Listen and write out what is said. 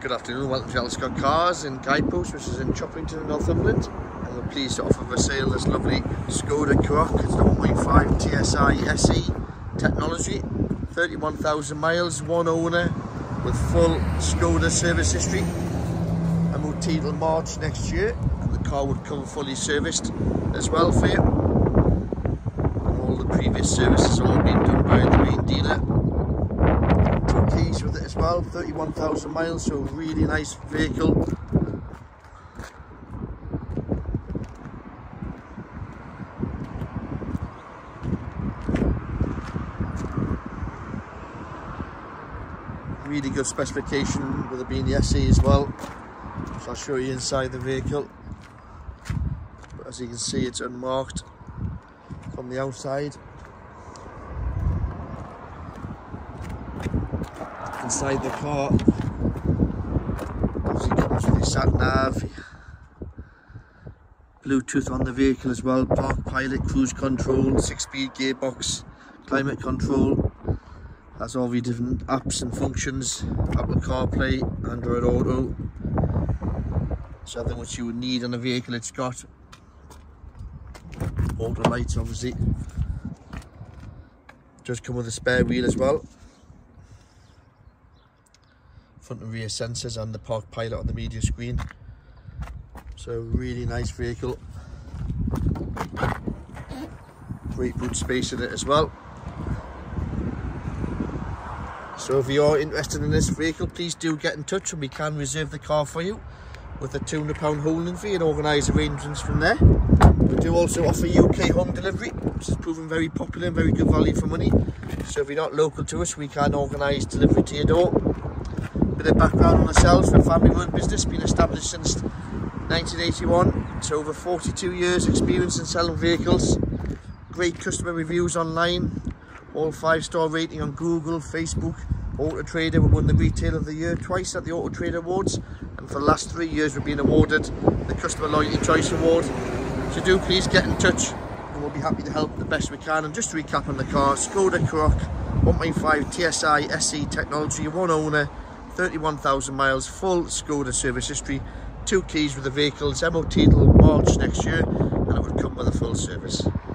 Good afternoon, welcome to Scott Cars in Guidepost, which is in Choppington, Northumberland. And we're pleased to offer for sale this lovely Skoda Karoq. It's the 1.5 TSI SE technology, 31,000 miles, one owner with full Skoda service history. MOT till March next year, and the car would come fully serviced as well for you. And all the previous services have all been done by the main dealer keys with it as well 31,000 miles so really nice vehicle. Really good specification with it being the SE as well. So I'll show you inside the vehicle. But as you can see it's unmarked from the outside inside the car. Obviously comes with your sat nav, Bluetooth on the vehicle as well, park pilot, cruise control, six speed gearbox, climate control. That's all the different apps and functions, Apple CarPlay, Android Auto. Something which you would need on a vehicle it's got. Auto lights obviously. Does come with a spare wheel as well front and rear sensors and the park pilot on the media screen. So really nice vehicle. Great boot space in it as well. So if you're interested in this vehicle please do get in touch and we can reserve the car for you with a 200 pound holding fee and organise arrangements from there. We do also offer UK home delivery which is proven very popular and very good value for money. So if you're not local to us we can organise delivery to your door bit of background on ourselves, a family run business, been established since 1981. It's over 42 years experience in selling vehicles. Great customer reviews online, all five star rating on Google, Facebook, Auto Trader. We won the Retail of the Year twice at the Auto Trader Awards. And for the last three years, we've been awarded the Customer Loyalty Choice Award. So do please get in touch and we'll be happy to help the best we can. And just to recap on the car, Skoda Karoq, 1.5 TSI SE technology, one owner, 31,000 miles, full Skoda service history, two keys with the vehicles, MOT till March next year, and it would come with a full service.